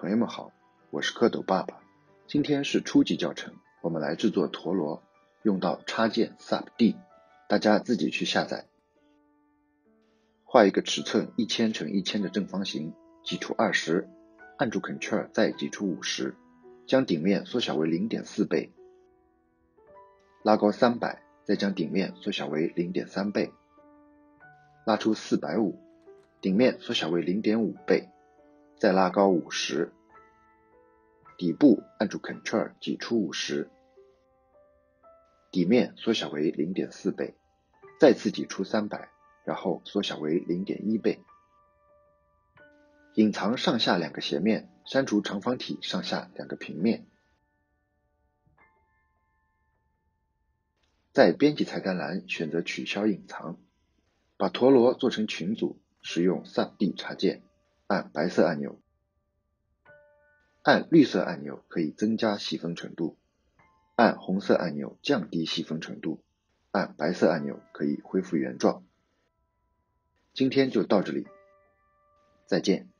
朋友们好，我是蝌蚪爸爸。今天是初级教程，我们来制作陀螺，用到插件 Sub D，大家自己去下载。画一个尺寸一千乘一千的正方形，挤出二十，按住 Ctrl 再挤出五十，将顶面缩小为零点四倍，拉高三百，再将顶面缩小为零点三倍，拉出四百五，顶面缩小为零点五倍。再拉高五十，底部按住 Ctrl 挤出五十，底面缩小为零点四倍，再次挤出三百，然后缩小为零点一倍。隐藏上下两个斜面，删除长方体上下两个平面。在编辑菜单栏选择取消隐藏，把陀螺做成群组，使用 Sub D 插件。按白色按钮，按绿色按钮可以增加细分程度，按红色按钮降低细分程度，按白色按钮可以恢复原状。今天就到这里，再见。